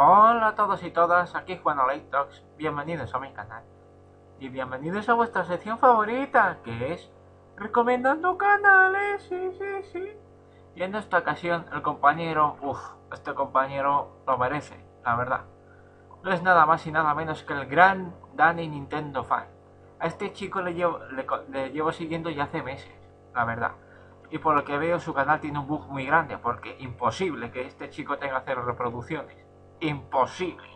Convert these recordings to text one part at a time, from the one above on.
Hola a todos y todas, aquí Juan Light Talks, bienvenidos a mi canal y bienvenidos a vuestra sección favorita, que es Recomendando Canales, sí, sí, sí. Y en esta ocasión el compañero, uff, este compañero lo merece, la verdad. No es nada más y nada menos que el gran Danny Nintendo fan. A este chico le llevo, le, le llevo siguiendo ya hace meses, la verdad. Y por lo que veo su canal tiene un bug muy grande, porque imposible que este chico tenga cero reproducciones imposible.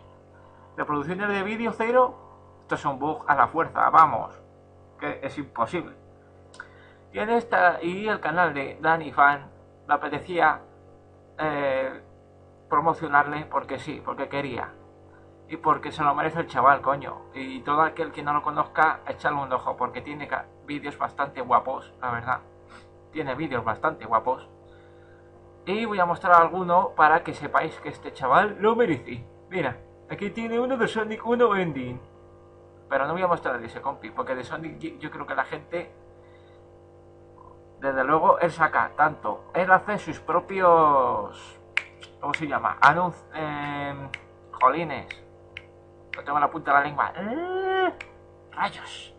Reproducciones de vídeo cero, esto es un bug a la fuerza, vamos, que es imposible. Y en esta, y el canal de Danny Fan, me apetecía eh, promocionarle porque sí, porque quería. Y porque se lo merece el chaval, coño. Y todo aquel que no lo conozca, echarle un ojo, porque tiene vídeos bastante guapos, la verdad. Tiene vídeos bastante guapos. Y voy a mostrar alguno para que sepáis que este chaval lo merece. Mira, aquí tiene uno de Sonic 1 Ending. Pero no voy a mostrar ese compi, porque de Sonic yo creo que la gente... Desde luego él saca tanto. Él hace sus propios... ¿Cómo se llama? Anunc... Eh, jolines. Lo tengo en la punta de la lengua. ¡Eh! ¡Rayos!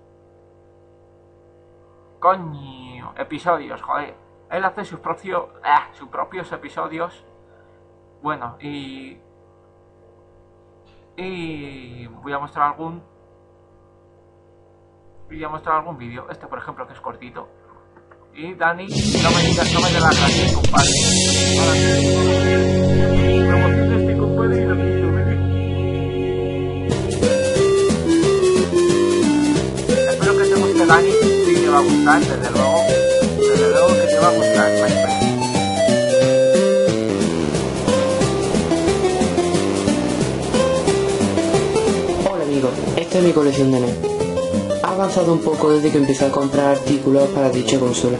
Coño. Episodios, joder él hace sus propios, ah, sus propios episodios. Bueno, y... Y voy a mostrar algún... Voy a mostrar algún vídeo. Este, por ejemplo, que es cortito. Y Dani, no me digas, no me de la gracia, compadre. Compadre Espero que te guste Dani, si te va a gustar, desde luego te va a Hola amigos, esta es mi colección de NES. Ha avanzado un poco desde que empecé a comprar artículos para dicha consola.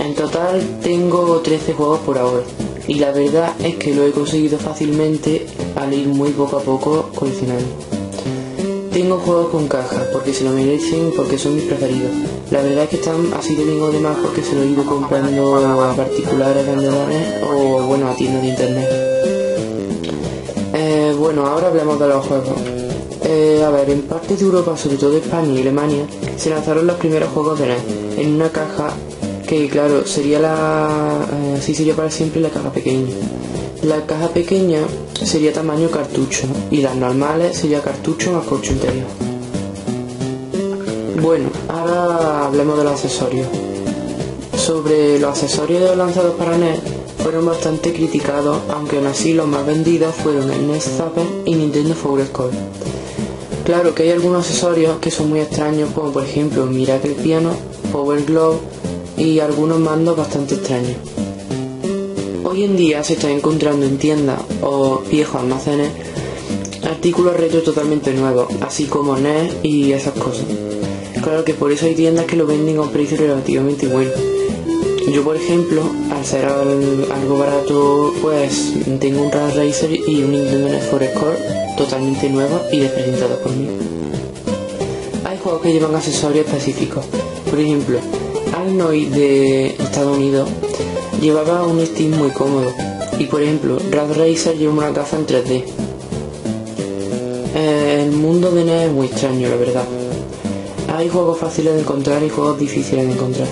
En total tengo 13 juegos por ahora y la verdad es que lo he conseguido fácilmente al ir muy poco a poco coleccionando. Tengo juegos con caja porque se lo merecen porque son mis preferidos la verdad es que están así de bien o de más porque se lo he ido comprando a particulares vendedores o bueno a tiendas de internet. Eh, bueno, ahora hablemos de los juegos. Eh, a ver, en parte de Europa, sobre todo España y Alemania, se lanzaron los primeros juegos de NES en una caja que, claro, sería la. Eh, así sería para siempre la caja pequeña. La caja pequeña sería tamaño cartucho y las normales sería cartucho más corcho interior. Bueno, ahora hablemos de los accesorios. Sobre los accesorios lanzados para NES fueron bastante criticados, aunque aún así los más vendidos fueron el NES Zapper y Nintendo Power Score. Claro que hay algunos accesorios que son muy extraños, como por ejemplo Miracle Piano, Power Glove y algunos mandos bastante extraños. Hoy en día se están encontrando en tiendas o viejos almacenes artículos retro totalmente nuevos, así como NES y esas cosas. Claro que por eso hay tiendas que lo venden a un precio relativamente bueno. Yo, por ejemplo, al ser algo barato, pues tengo un Rad Racer y un Nintendo Forest Core totalmente nuevos y despresentados por mí. Hay juegos que llevan accesorios específicos. Por ejemplo, Alnoy de Estados Unidos llevaba un Steam muy cómodo. Y por ejemplo, Rad Racer lleva una gafa en 3D. Eh, el mundo de NES es muy extraño, la verdad. Hay juegos fáciles de encontrar y juegos difíciles de encontrar.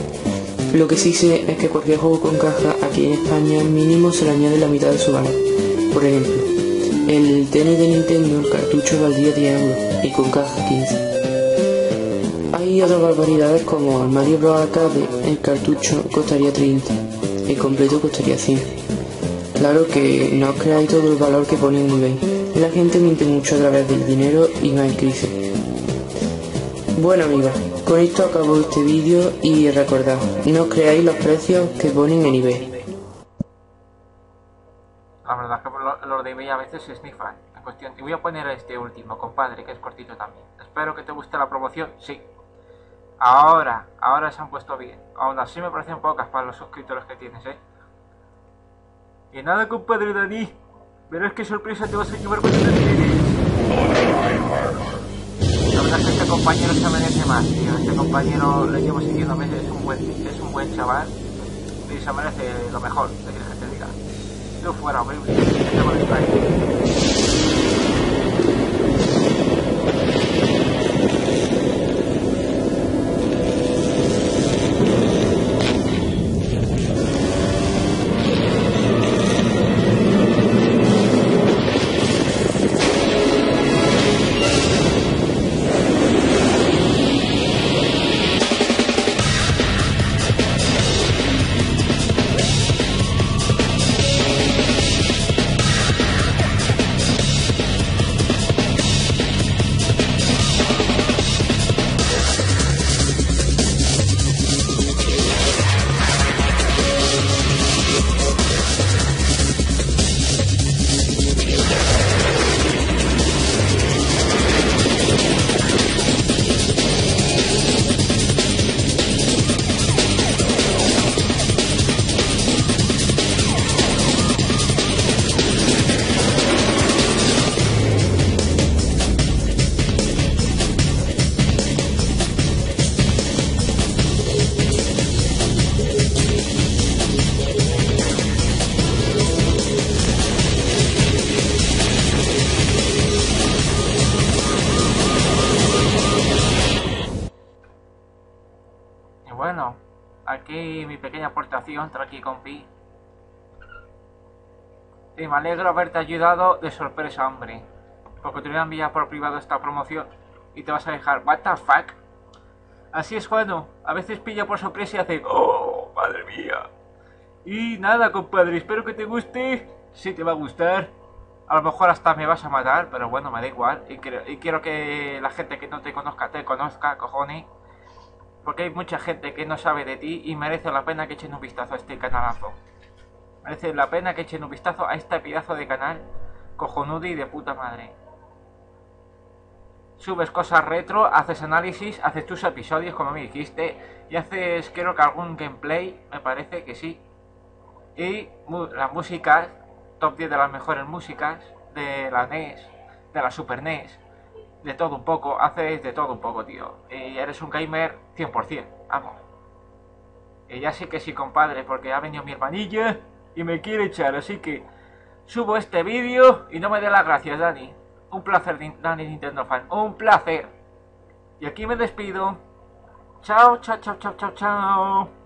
Lo que sí sé es que cualquier juego con caja aquí en España mínimo se le añade la mitad de su valor. Por ejemplo, el TN de Nintendo, el cartucho valdría 10 euros y con caja 15. Hay otras barbaridades como el Mario Bros Arcade, el cartucho costaría 30, el completo costaría 100. Claro que no creáis todo el valor que pone en eBay. La gente miente mucho a través del dinero y hay crisis. Bueno amigos, con esto acabo este vídeo y recordad, no creáis los precios que ponen en eBay. La verdad es que los de eBay a veces se snifan. En cuestión, y voy a poner este último, compadre, que es cortito también. Espero que te guste la promoción, sí. Ahora, ahora se han puesto bien. Aún así me parecen pocas para los suscriptores que tienes, ¿eh? Y nada, compadre Dani. Verás qué sorpresa te vas a llevar cuando te la compañero se merece más, tío. Este compañero le llevo siguiendo meses, es un buen, es un buen chaval y se merece lo mejor, de que te diga. Tú fuera horrible, te aquí mi pequeña aportación, tranqui compi. Y me alegro haberte ayudado de sorpresa, hombre. Porque te voy a enviar por privado esta promoción y te vas a dejar, what the fuck. Así es, Juano. A veces pilla por sorpresa y hace, oh, madre mía. Y nada, compadre, espero que te guste. Si te va a gustar. A lo mejor hasta me vas a matar, pero bueno, me da igual. Y quiero que la gente que no te conozca te conozca, cojones. Porque hay mucha gente que no sabe de ti y merece la pena que echen un vistazo a este canalazo. Merece la pena que echen un vistazo a este pedazo de canal cojonudo y de puta madre. Subes cosas retro, haces análisis, haces tus episodios como me dijiste y haces creo que algún gameplay, me parece que sí. Y las músicas, top 10 de las mejores músicas de la NES, de la Super NES, de todo un poco, haces de todo un poco, tío. Y eres un gamer 100%, vamos. Y ya sí que sí, compadre, porque ha venido mi hermanilla y me quiere echar, así que subo este vídeo y no me dé las gracias, Dani. Un placer, Dani Nintendo Fan, un placer. Y aquí me despido. Chao, chao, chao, chao, chao, chao.